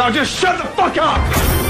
Now just shut the fuck up!